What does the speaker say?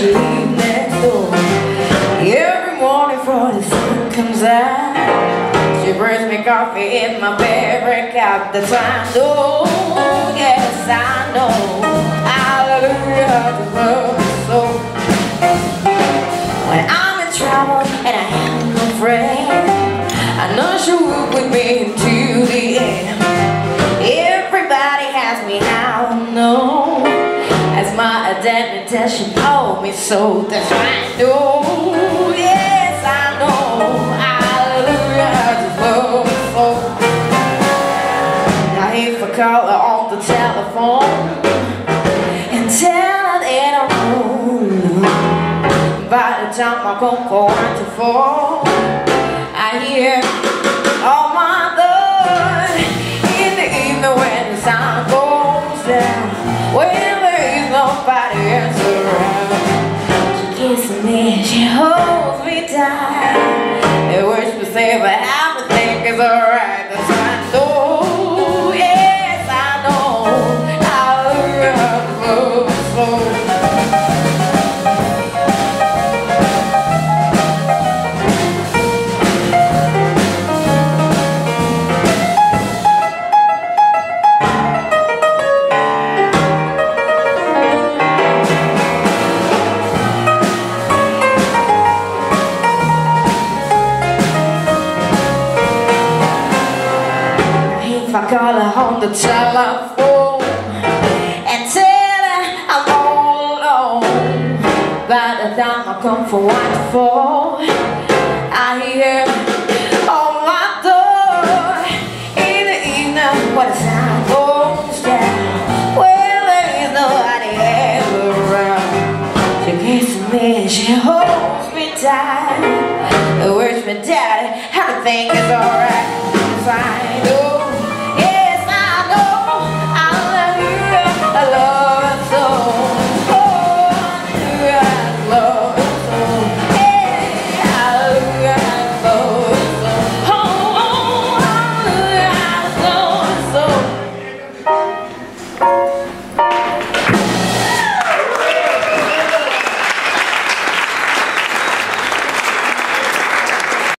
she lives next. Every morning before the sun comes out, she brings me coffee in my favorite cup. That's why I know, yes I know. To so. When I'm in trouble and I have no I know she will with me to the end. Everybody has me now, no As my identity, she me so That's why I know, yes I know Hallelujah, just love so Now if I call her on the telephone By the time I go for one to four I hear, all my Lord In the evening when the sun goes down When there is nobody else around. She kisses me, she holds me tight. And wish me say but everything is alright if I call her on the telephone and tell her I'm all alone. By the time I come for what for, I hear on my door in the evening what time goes down. There is nobody around. She me she holds me tight. Where's my daddy? Everything is alright, fine.